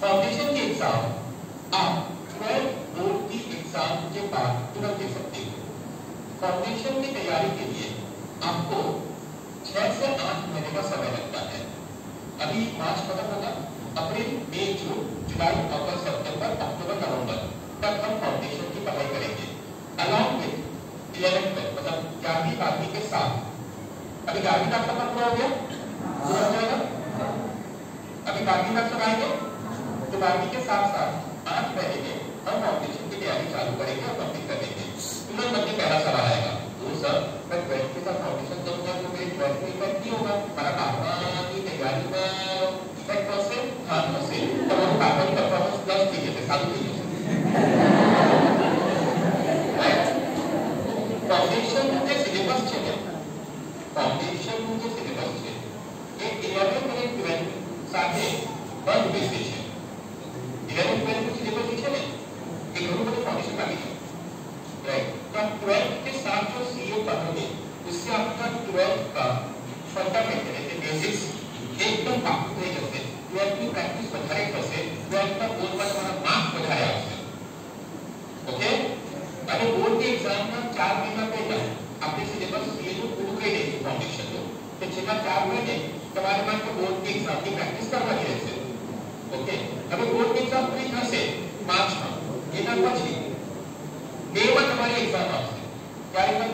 Foundation की exam आप twelfth board की एग्ज़ाम के बाद तुरंत फाउंडेशन की तैयारी के लिए आपको छह से आठ महीने का समय लगता है। अभी मार्च खत्म होगा। अप्रैल, मई, जून, जुलाई, अगस्त, सितंबर, अक्टूबर, नवंबर तक हम फाउंडेशन की पढ़ाई करेंगे। अलॉन्ग विथ इलेवेंथ मतलब ग्यारहवीं, बारहवीं के साथ। अभी ग्यारहवीं का पूरा हो गया? पूरा हो जाएगा? अभी बारहवीं तक सब आएँगे? तो बारहवीं के साथ साथ आठ महीने में हम फाउंडेशन की तैयारी चालू करेंगे और calculus. फाउंडेशन मुझे सिलेबस चाहिए फाउंडेशन मुझे सिलेबस चाहिए एक इलेवन मिनट ट्वेल्व સાથે બંધ બેસે છે ઇલેવન ટ્વેલ્થ સિલેબસ છે ને એ ઘણું બધું ફાઉન્ડેશન લાગી છે રાઈટ तो ट्वेल्थ के साथ जो सी ए पढ़ोगे उससे आपका ट्वेल्थ का फंडामेंटल बेसिक्स एक અને બોર્ડની એક્ઝામના 4 મહિના પહેલા આપણે સિલેબસ સીએ નું પૂરું કરી દઈશું ફાઉન્ડેશન નું તો છેલ્લા 4 મહિને તમારે માત્ર બોર્ડની એક્ઝામની પ્રેક્ટિસ કરવાની રહેશે ઓકે હવે બોર્ડની એક્ઝામ પૂરી થશે માર્ચમાં એના પછી મેમાં તમારી એક્ઝામ આવશે ત્યારે પણ